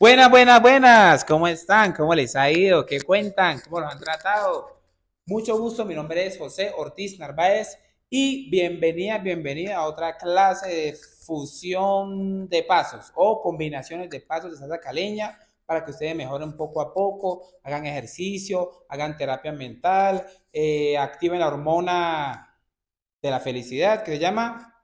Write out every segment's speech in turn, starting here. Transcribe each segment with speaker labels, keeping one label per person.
Speaker 1: Buenas, buenas, buenas. ¿Cómo están? ¿Cómo les ha ido? ¿Qué cuentan? ¿Cómo los han tratado? Mucho gusto. Mi nombre es José Ortiz Narváez y bienvenida, bienvenida a otra clase de fusión de pasos o combinaciones de pasos de salsa caleña para que ustedes mejoren poco a poco, hagan ejercicio, hagan terapia mental, eh, activen la hormona de la felicidad que se llama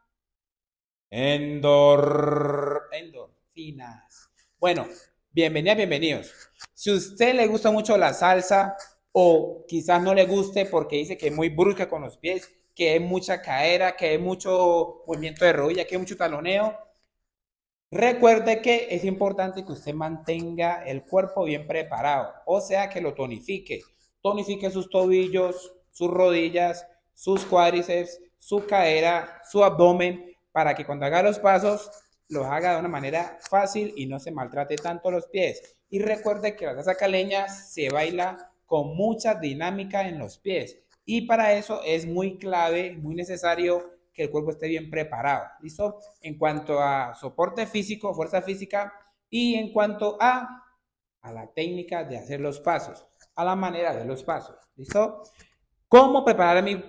Speaker 1: endor, endorfinas. Bueno, bienvenidas, bienvenidos. Si a usted le gusta mucho la salsa o quizás no le guste porque dice que es muy brusca con los pies, que hay mucha caera, que hay mucho movimiento de rodilla, que hay mucho taloneo, recuerde que es importante que usted mantenga el cuerpo bien preparado, o sea, que lo tonifique. Tonifique sus tobillos, sus rodillas, sus cuádriceps, su cadera, su abdomen, para que cuando haga los pasos los haga de una manera fácil y no se maltrate tanto los pies. Y recuerde que la salsa caleña se baila con mucha dinámica en los pies. Y para eso es muy clave, muy necesario que el cuerpo esté bien preparado. ¿Listo? En cuanto a soporte físico, fuerza física y en cuanto a, a la técnica de hacer los pasos, a la manera de los pasos. ¿Listo? ¿Cómo preparar mi,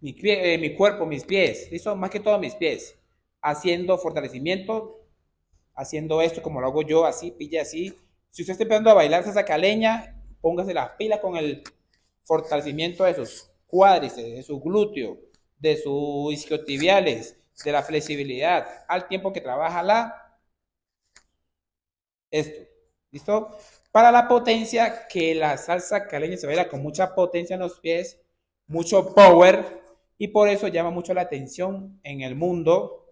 Speaker 1: mi, eh, cuerpo, mis pies? ¿Listo? Más que todo mis pies. Haciendo fortalecimiento, haciendo esto como lo hago yo, así, pilla así. Si usted está empezando a bailar esa caleña, póngase las pilas con el fortalecimiento de sus cuádriceps, de su glúteo, de sus isquiotibiales, de la flexibilidad, al tiempo que trabaja la esto. ¿Listo? Para la potencia, que la salsa caleña se baila con mucha potencia en los pies, mucho power, y por eso llama mucho la atención en el mundo.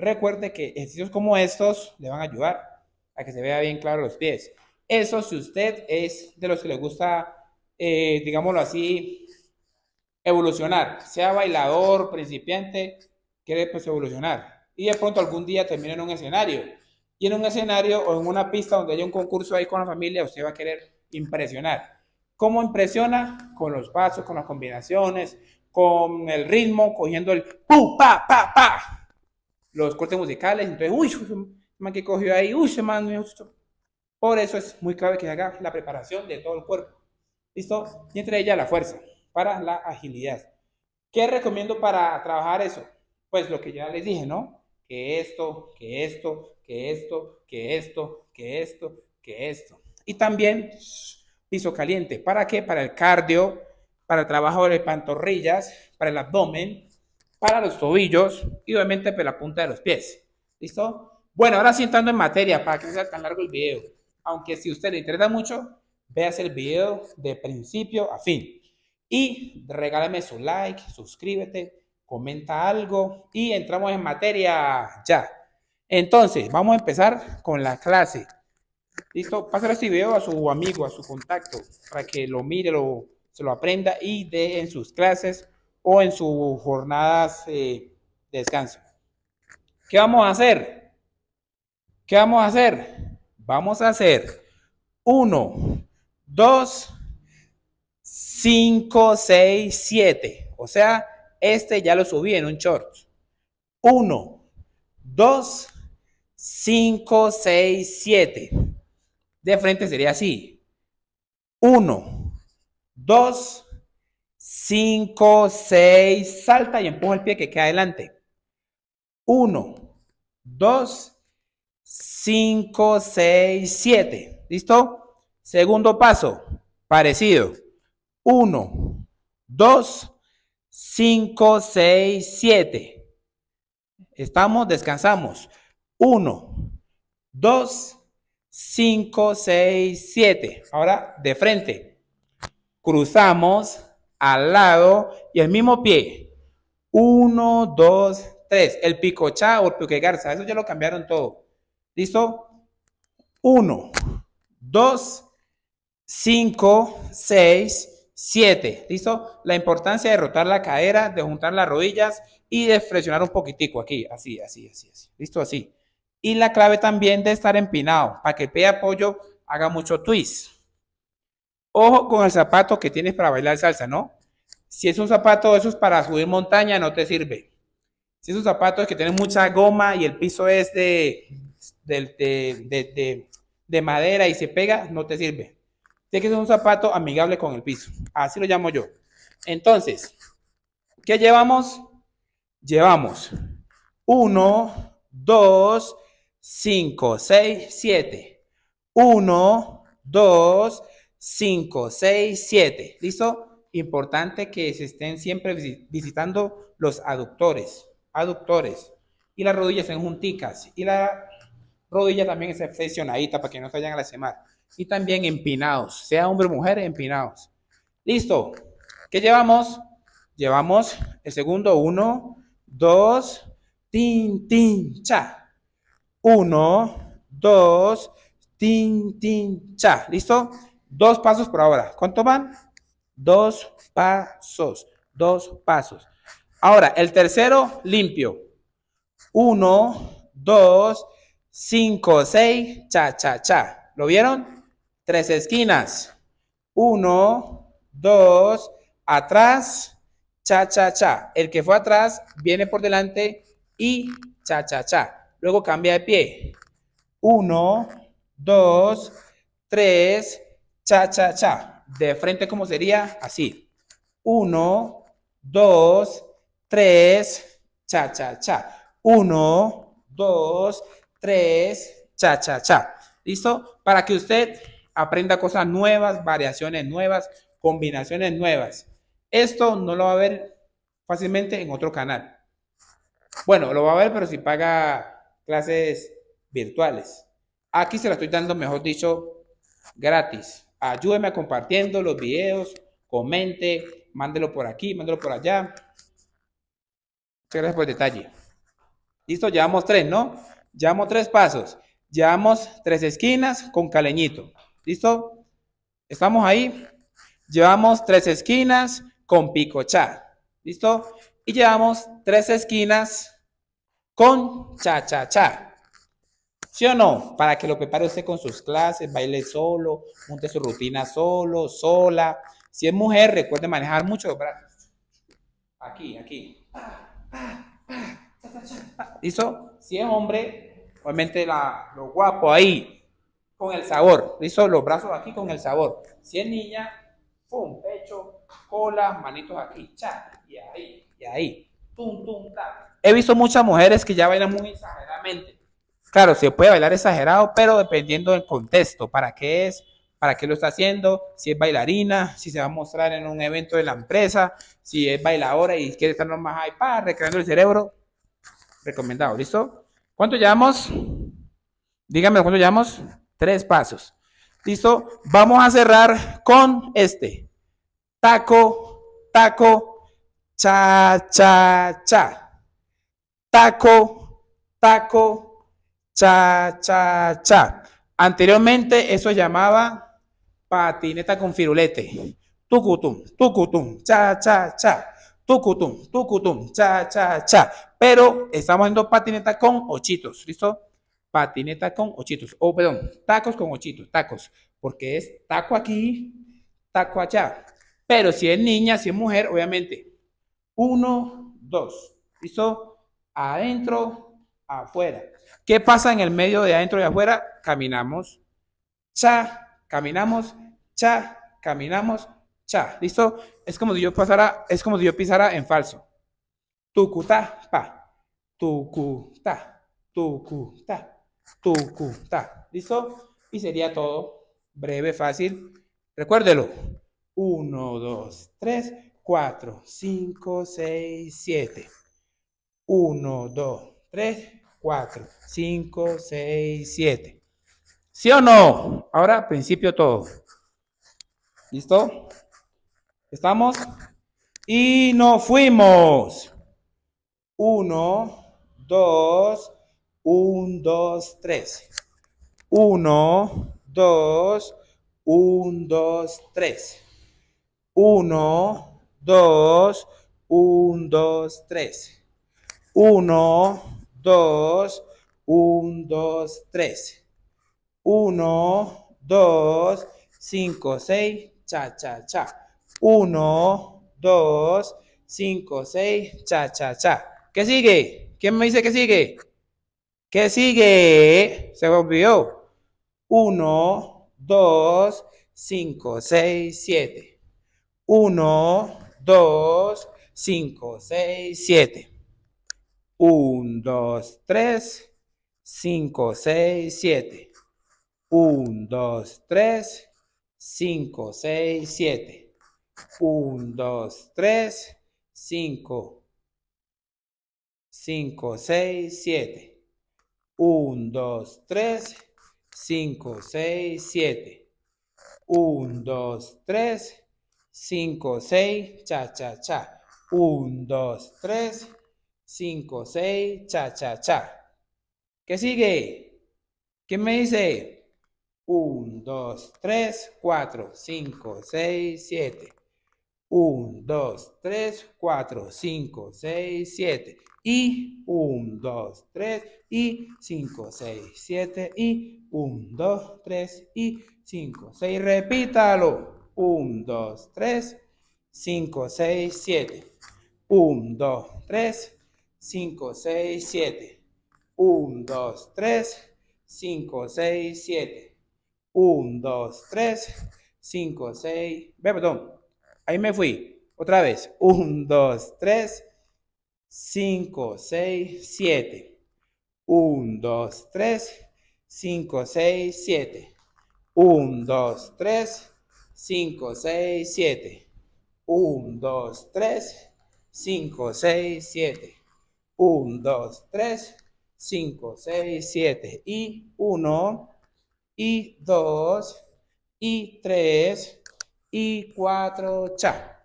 Speaker 1: Recuerde que ejercicios como estos le van a ayudar a que se vea bien claro los pies. Eso si usted es de los que le gusta eh, digámoslo así, evolucionar, sea bailador, principiante, quiere pues evolucionar. Y de pronto algún día termina en un escenario. Y en un escenario o en una pista donde haya un concurso ahí con la familia, usted va a querer impresionar. ¿Cómo impresiona? Con los pasos, con las combinaciones, con el ritmo, cogiendo el pu, pa, pa, pa. Los cortes musicales. Entonces, uy, man que cogió ahí, uy, se man. Por eso es muy clave que haga la preparación de todo el cuerpo. ¿Listo? Y entre ellas la fuerza para la agilidad. ¿Qué recomiendo para trabajar eso? Pues lo que ya les dije, ¿no? Que esto, que esto, que esto, que esto, que esto, que esto. Y también piso caliente. ¿Para qué? Para el cardio, para el trabajo de pantorrillas, para el abdomen, para los tobillos y obviamente para la punta de los pies. ¿Listo? Bueno, ahora sí entrando en materia, para que no sea tan largo el video. Aunque si a usted le interesa mucho, veas el video de principio a fin. Y regálame su like, suscríbete, comenta algo y entramos en materia ya. Entonces, vamos a empezar con la clase. ¿Listo? Pásale este video a su amigo, a su contacto, para que lo mire, lo, se lo aprenda y dé en sus clases o en sus jornadas de descanso. ¿Qué vamos a hacer? ¿Qué vamos a hacer? Vamos a hacer uno, 2, 5, 6, 7. O sea, este ya lo subí en un short. 1, 2, 5, 6, 7. De frente sería así. 1, 2, 5, 6. Salta y empuja el pie que queda adelante. 1, 2, 5, 6, 7. ¿Listo? Segundo paso, parecido. 1, 2, 5, 6, 7. Estamos, descansamos. 1, 2, 5, 6, 7. Ahora de frente. Cruzamos al lado y el mismo pie. 1, 2, 3. El picochá o el pique garza. Eso ya lo cambiaron todo. ¿Listo? 1, 2, 5, 6, 7. ¿Listo? La importancia de rotar la cadera, de juntar las rodillas y de flexionar un poquitico aquí. Así, así, así, así. ¿Listo? Así. Y la clave también de estar empinado, para que el pie de apoyo haga mucho twist. Ojo con el zapato que tienes para bailar salsa, ¿no? Si es un zapato de esos para subir montaña, no te sirve. Si es un zapato que tiene mucha goma y el piso es de, de, de, de de madera y se pega, no te sirve. Tiene que ser un zapato amigable con el piso. Así lo llamo yo. Entonces, ¿qué llevamos? Llevamos 1, 2, 5, 6, 7. 1, 2, 5, 6, 7. ¿Listo? Importante que se estén siempre visitando los aductores. Aductores. Y las rodillas en junticas. Y la rodilla también es flexionadita para que no se vayan a lastimar. Y también empinados. Sea hombre o mujer, empinados. Listo. ¿Qué llevamos? Llevamos el segundo 1, 2, tin, tin, cha. 1, 2, tin, tin, cha. ¿Listo? Dos pasos por ahora. ¿Cuánto van? Dos pasos. Dos pasos. Ahora, el tercero, limpio. Uno, dos, cinco, seis, cha, cha, cha. ¿Lo vieron? Tres esquinas. Uno, dos, atrás, cha, cha, cha. El que fue atrás viene por delante y cha, cha, cha. Luego cambia de pie. Uno, dos, tres, cha, cha, cha. De frente, ¿cómo sería? Así. Uno, dos, tres, cha, cha, cha. Uno, dos, tres, cha, cha, cha. ¿Listo? Para que usted aprenda cosas nuevas, variaciones nuevas, combinaciones nuevas. Esto no lo va a ver fácilmente en otro canal. Bueno, lo va a ver, pero si paga clases virtuales. Aquí se lo estoy dando, mejor dicho, gratis. Ayúdeme compartiendo los videos, comente, mándelo por aquí, mándelo por allá. Gracias por el detalle. Listo, llevamos tres, ¿no? Llevamos tres pasos. Llevamos tres esquinas con caleñito. ¿Listo? ¿Estamos ahí? Llevamos tres esquinas con picochá. ¿Listo? Y llevamos tres esquinas con cha-cha-cha. ¿Sí o no? Para que lo prepare usted con sus clases, baile solo, monte su rutina solo, sola. Si es mujer, recuerde manejar mucho los brazos. Aquí, aquí. ¿Listo? Si es hombre, obviamente la, lo guapo ahí, con el sabor. ¿Listo? Los brazos aquí con el sabor. Si es niña, pum, pecho, cola, manitos aquí, cha, y ahí, y ahí. Tum, tum, ta. He visto muchas mujeres que ya bailan muy exageradamente Claro, se puede bailar exagerado, pero dependiendo del contexto, para qué es, para qué lo está haciendo, si es bailarina, si se va a mostrar en un evento de la empresa, si es bailadora y quiere estar más ahí para recreando el cerebro, recomendado, ¿listo? ¿Cuánto llevamos? Dígame cuánto llevamos. Tres pasos. ¿Listo? Vamos a cerrar con este. Taco, taco, cha, cha, cha. Taco, taco, cha, cha, cha. Anteriormente eso llamaba patineta con firulete. Tucutum, tucutum, cha, cha, cha. Tucutum, tucutum, cha, cha, cha. Pero estamos haciendo patineta con ochitos, ¿listo? Patineta con ochitos. O, oh, perdón, tacos con ochitos, tacos. Porque es taco aquí, taco allá. Pero si es niña, si es mujer, obviamente. Uno, dos. ¿Listo? Adentro, afuera. ¿Qué pasa en el medio de adentro y afuera? Caminamos, cha, caminamos, cha, caminamos, cha. ¿Listo? Es como si yo pasara, es como si yo pisara en falso. Tucuta, pa, tucuta, tucuta, tucuta. ¿Listo? Y sería todo breve, fácil. Recuérdelo. 1, 2, 3, 4, 5, 6, 7. 1, 2, 3, 4, 5, 6, 7. ¿Sí o no? Ahora, principio todo. ¿Listo? ¿Estamos? Y nos fuimos. 1, 2, 1, 2, 3. 1, 2, 1, 2, 3. 1, 2, 1, 2, 3. 1, 2, 1, 2, 3. 1, 2, 5, 6, cha, cha, cha. 1, 2, 5, 6, cha, cha, cha. ¿Qué sigue? ¿Quién me dice que sigue? ¿Qué sigue? Se olvidó. 1, 2, 5, 6, 7. 1, 2, 5, 6, 7. 1, 2, 3, 5, 6, 7. 1, 2, 3, 5, 6, 7. 1, 2, 3, 5, 5, 6, 7. 1, 2, 3, 5, 6, 7. 1, 2, 3, 5, 6, cha, cha, cha. 1, 2, 3, 5, 6, cha, cha, cha. ¿Qué sigue? ¿Quién me dice? 1, 2, 3, 4, 5, 6, 7. 1, 2, 3, 4, 5, 6, 7. Y 1, 2, 3 y 5, 6, 7 y 1, 2, 3 y 5, 6. Repítalo. 1, 2, 3, 5, 6, 7. 1, 2, 3, 5, 6, 7. 1, 2, 3, 5, 6, 7. 1, 2, 3, 5, 6. Ve, perdón. Ahí me fui. Otra vez. 1, 2, 3, 5, 6, 7. 1, 2, 3, 5, 6, 7. 1, 2, 3, 5, 6, 7. 1, 2, 3, 5, 6, 7. 1, 2, 3, 5, 6, 7. Y 1, y 2 y 3 y 4, cha.